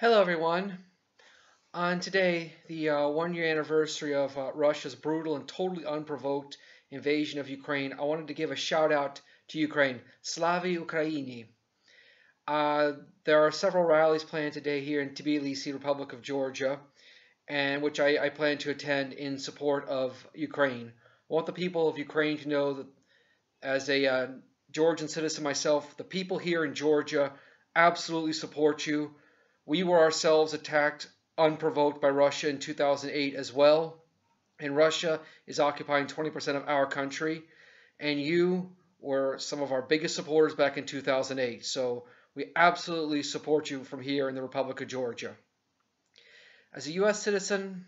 Hello everyone. On today, the uh, one-year anniversary of uh, Russia's brutal and totally unprovoked invasion of Ukraine, I wanted to give a shout out to Ukraine. Slava Ukraini. Uh, there are several rallies planned today here in Tbilisi, Republic of Georgia, and which I, I plan to attend in support of Ukraine. I want the people of Ukraine to know that as a uh, Georgian citizen myself, the people here in Georgia absolutely support you we were ourselves attacked unprovoked by Russia in 2008 as well. And Russia is occupying 20% of our country. And you were some of our biggest supporters back in 2008. So we absolutely support you from here in the Republic of Georgia. As a U.S. citizen,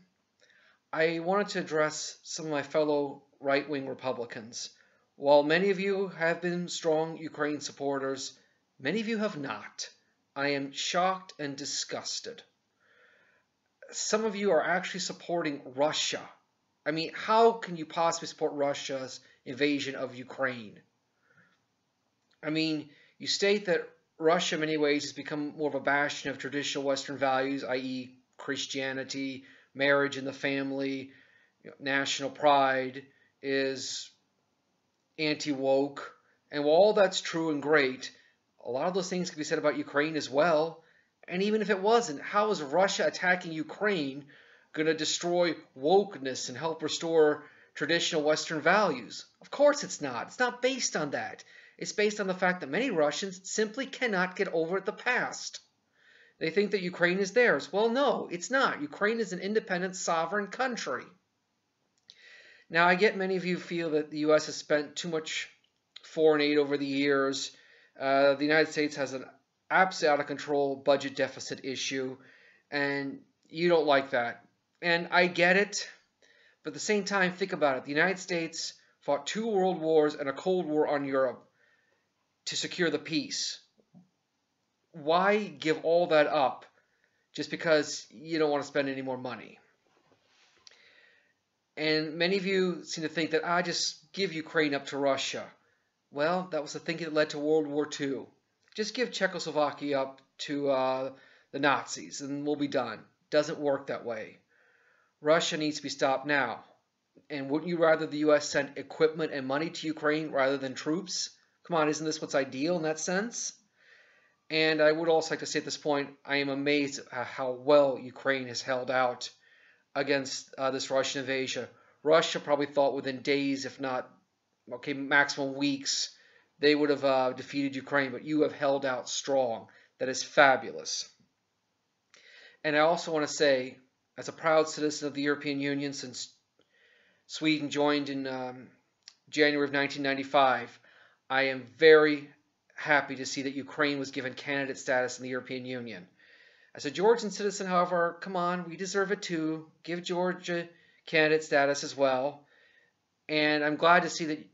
I wanted to address some of my fellow right wing Republicans. While many of you have been strong Ukraine supporters, many of you have not. I am shocked and disgusted. Some of you are actually supporting Russia. I mean, how can you possibly support Russia's invasion of Ukraine? I mean, you state that Russia, in many ways, has become more of a bastion of traditional Western values, i.e., Christianity, marriage and the family, national pride, is anti woke. And while all that's true and great, a lot of those things could be said about Ukraine as well. And even if it wasn't, how is Russia attacking Ukraine going to destroy wokeness and help restore traditional Western values? Of course it's not. It's not based on that. It's based on the fact that many Russians simply cannot get over the past. They think that Ukraine is theirs. Well, no, it's not. Ukraine is an independent, sovereign country. Now, I get many of you feel that the U.S. has spent too much foreign aid over the years uh, the United States has an absolutely out of control budget deficit issue, and you don't like that. And I get it, but at the same time, think about it. The United States fought two world wars and a Cold War on Europe to secure the peace. Why give all that up just because you don't want to spend any more money? And many of you seem to think that I just give Ukraine up to Russia. Well, that was the thinking that led to World War II. Just give Czechoslovakia up to uh, the Nazis and we'll be done. Doesn't work that way. Russia needs to be stopped now. And wouldn't you rather the U.S. send equipment and money to Ukraine rather than troops? Come on, isn't this what's ideal in that sense? And I would also like to say at this point, I am amazed at how well Ukraine has held out against uh, this Russian invasion. Russia probably thought within days, if not okay, maximum weeks, they would have uh, defeated Ukraine, but you have held out strong. That is fabulous. And I also want to say, as a proud citizen of the European Union since Sweden joined in um, January of 1995, I am very happy to see that Ukraine was given candidate status in the European Union. As a Georgian citizen, however, come on, we deserve it too. Give Georgia candidate status as well. And I'm glad to see that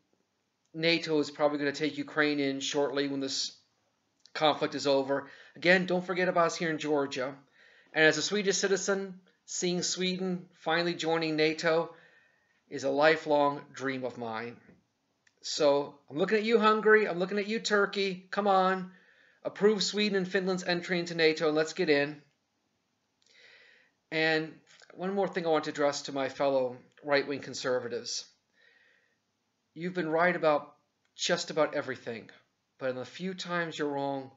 NATO is probably going to take Ukraine in shortly when this conflict is over. Again, don't forget about us here in Georgia. And as a Swedish citizen, seeing Sweden finally joining NATO is a lifelong dream of mine. So I'm looking at you, Hungary. I'm looking at you, Turkey. Come on. Approve Sweden and Finland's entry into NATO and let's get in. And one more thing I want to address to my fellow right wing conservatives. You've been right about just about everything, but in the few times you're wrong,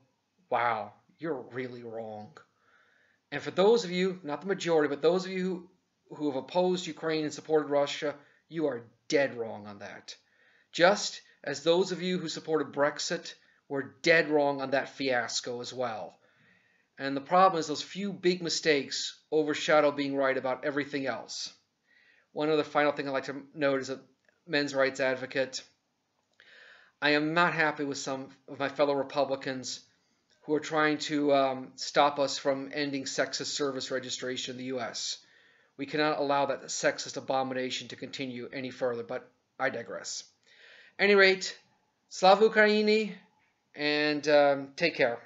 wow, you're really wrong. And for those of you, not the majority, but those of you who have opposed Ukraine and supported Russia, you are dead wrong on that. Just as those of you who supported Brexit were dead wrong on that fiasco as well. And the problem is those few big mistakes overshadow being right about everything else. One other final thing I'd like to note is that men's rights advocate. I am not happy with some of my fellow Republicans who are trying to um, stop us from ending sexist service registration in the U.S. We cannot allow that sexist abomination to continue any further, but I digress. At any rate, Slava Ukraini, and um, take care.